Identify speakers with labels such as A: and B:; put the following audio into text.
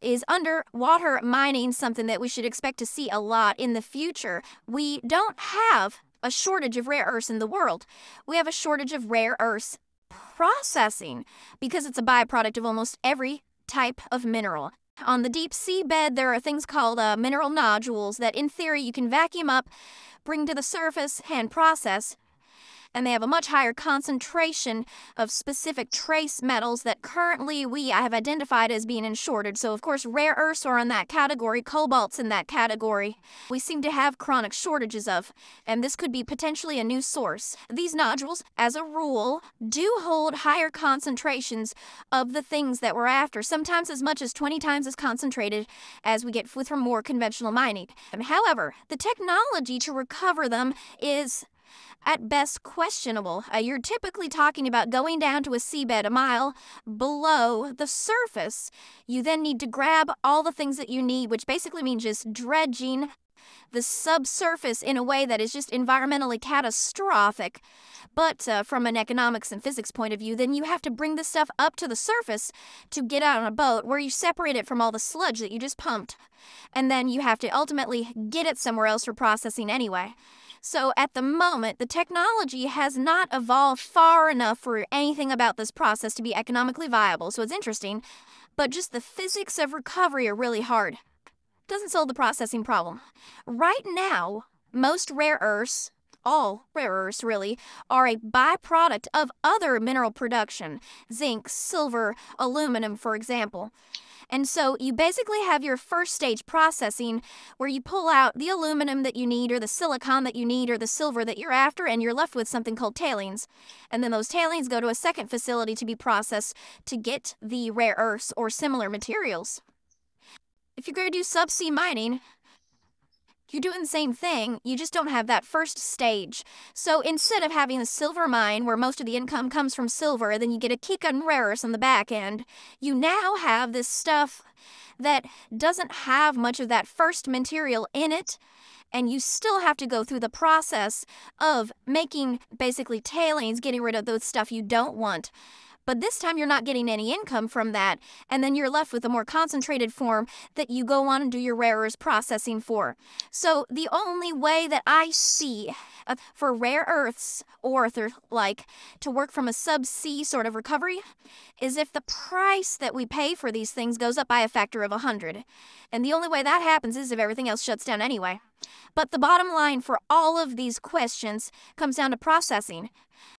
A: is underwater mining something that we should expect to see a lot in the future? We don't have a shortage of rare earths in the world. We have a shortage of rare earths processing because it's a byproduct of almost every type of mineral. On the deep sea bed, there are things called uh, mineral nodules that, in theory, you can vacuum up, bring to the surface, and process and they have a much higher concentration of specific trace metals that currently we have identified as being in shortage. So, of course, rare earths are in that category, cobalt's in that category. We seem to have chronic shortages of, and this could be potentially a new source. These nodules, as a rule, do hold higher concentrations of the things that we're after, sometimes as much as 20 times as concentrated as we get with from more conventional mining. However, the technology to recover them is at best questionable. Uh, you're typically talking about going down to a seabed a mile below the surface. You then need to grab all the things that you need, which basically means just dredging the subsurface in a way that is just environmentally catastrophic. But uh, from an economics and physics point of view, then you have to bring the stuff up to the surface to get out on a boat where you separate it from all the sludge that you just pumped. And then you have to ultimately get it somewhere else for processing anyway. So at the moment, the technology has not evolved far enough for anything about this process to be economically viable. So it's interesting, but just the physics of recovery are really hard. Doesn't solve the processing problem. Right now, most rare earths, all rare earths really, are a byproduct of other mineral production zinc, silver, aluminum, for example. And so you basically have your first stage processing where you pull out the aluminum that you need, or the silicon that you need, or the silver that you're after, and you're left with something called tailings. And then those tailings go to a second facility to be processed to get the rare earths or similar materials. If you're going to do subsea mining, you're doing the same thing, you just don't have that first stage. So instead of having a silver mine where most of the income comes from silver, then you get a kick on rares on the back end, you now have this stuff that doesn't have much of that first material in it. And you still have to go through the process of making basically tailings, getting rid of the stuff you don't want. But this time you're not getting any income from that, and then you're left with a more concentrated form that you go on and do your rare earths processing for. So the only way that I see uh, for rare earths or like to work from a subsea sort of recovery is if the price that we pay for these things goes up by a factor of 100. And the only way that happens is if everything else shuts down anyway. But the bottom line for all of these questions comes down to processing.